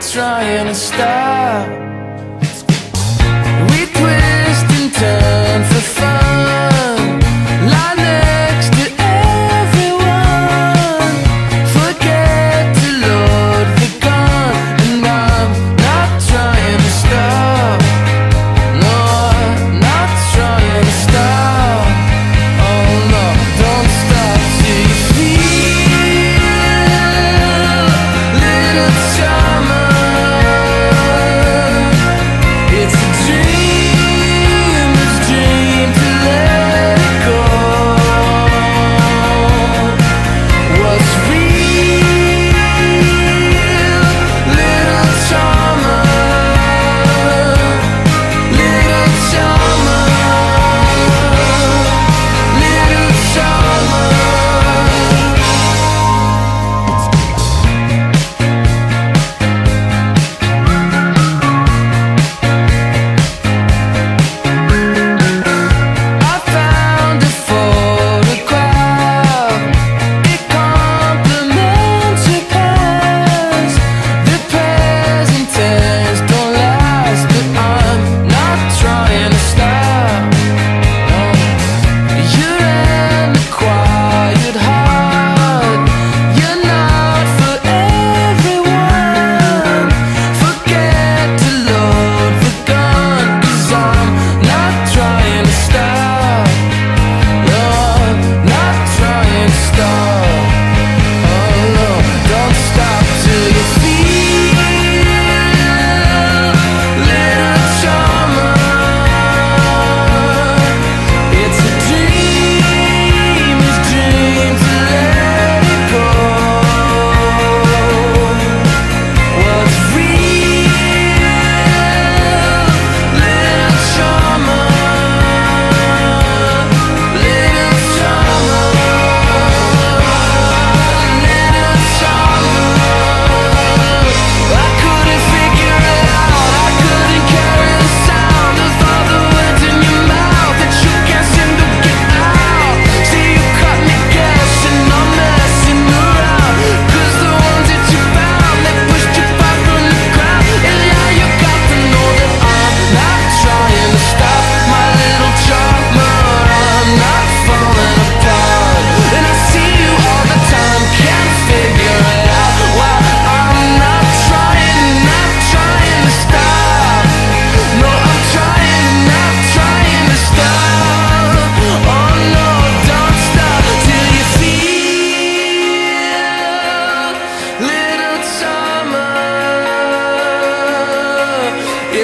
trying to stop.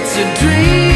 It's a dream.